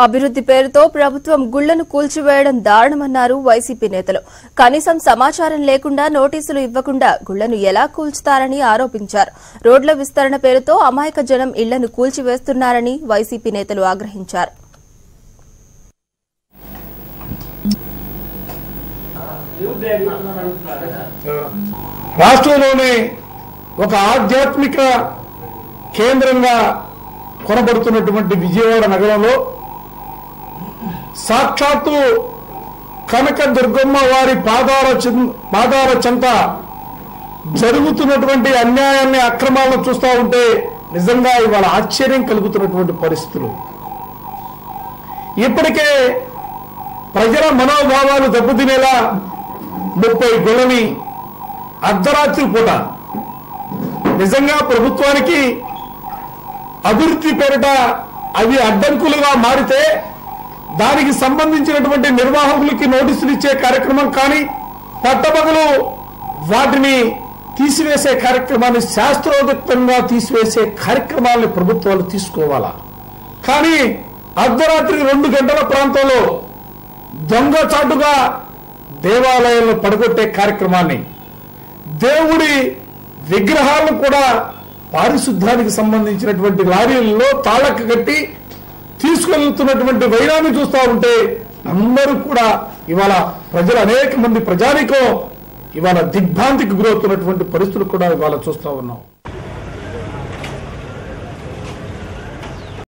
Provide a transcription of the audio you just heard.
అభివృద్ది పేరుతో ప్రభుత్వం గుళ్ళను కూల్చివేయడం దారుణమన్నారు వైసీపీ నేతలు. కనీసం సమాచారం లేకుండా నోటీసులు ఇవ్వకుండా గుళ్ళను ఎలా కూల్చుతారని ఆరోపించారు. రోడ్ల విస్తరణ పేరుతో అమాయక జనం ఇళ్ళను కూల్చివేస్తున్నారని వైసీపీ నేతలు ఆగ్రహించారు. రాష్ట్రంలోనే ఒక ఆధ్యాత్మిక కేంద్రంగా కొనబడుతున్నటువంటి విజయవాడ నగరంలో సాక్షాత్తు కనక దుర్గమ్మ వారి పాదాల పాదాల చెంత జరుగుతున్నటువంటి అన్యాయాన్ని అక్రమాలను చూస్తూ ఉంటే నిజంగా ఇవాళ ఆశ్చర్యం కలుగుతున్నటువంటి పరిస్థితులు. ఇప్పటికే ప్రజల మనోభావాలు దెబ్బతినేలా ముప్పై గుళ్ళని అర్ధరాత్రి పూట నిజంగా ప్రభుత్వానికి అభివృద్ధి పేరిట అవి అడ్డంకులుగా మారితే దానికి సంబంధించినటువంటి నిర్వాహకులకి నోటీసులు ఇచ్చే కార్యక్రమం కానీ పట్టపగలు వాటిని తీసివేసే కార్యక్రమాన్ని శాస్త్రోదక్తంగా తీసివేసే కార్యక్రమాలను ప్రభుత్వాలు తీసుకోవాలా? కానీ అర్ధరాత్రి రెండు గంటల ప్రాంతంలో దొంగచాటుగా దేవాలయాలను పడగొట్టే కార్యక్రమాన్ని దేవుడి విగ్రహాలను కూడా పారిశుద్ధ్యానికి సంబంధించినటువంటి లారీలలో తాళక్క కట్టి తీసుకెళ్తున్నటువంటి వైరాన్ని చూస్తూ ఉంటే అందరూ కూడా ఇవాళ ప్రజలు అనేక మంది ప్రజానికం ఇవాళ దిగ్భ్రాంతికి గురవుతున్నటువంటి పరిస్థితులు కూడా ఇవాళ చూస్తూ ఉన్నాం.